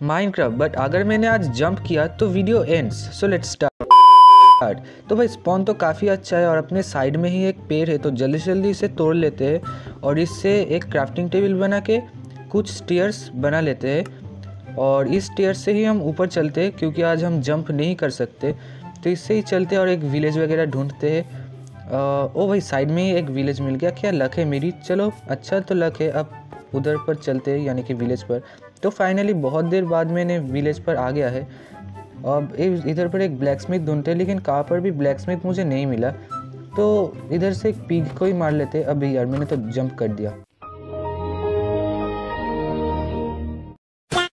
Minecraft but अगर मैंने आज जंप किया तो video ends so let's start तो भाई स्पॉन तो काफ़ी अच्छा है और अपने साइड में ही एक पेड़ है तो जल्दी से जल्दी इसे तोड़ लेते हैं और इससे एक क्राफ्टिंग टेबल बना के कुछ स्टेयर्स बना लेते हैं और इस स्टेयर से ही हम ऊपर चलते हैं, क्योंकि आज हम जंप नहीं कर सकते। तो इससे ही चलते और एक विलेज वगैरह ढूंढते हैं। ओ भाई साइड में ही एक विलेज मिल गया। क्या लक है मेरी? चलो अच्छा तो लक है। अब उधर पर चलते यानी कि विलेज पर। तो फाइनली बहुत देर बाद मैंने विलेज पर आ गया है। अब इधर पर एक ब्लैक स्मिथ ढूंढते लेकिन कहाँ पर भी ब्लैक स्मिथ मुझे नहीं मिला। तो इधर से एक पीग को ही मार लेते। अभी यार मैंने तो जंप कर दिया।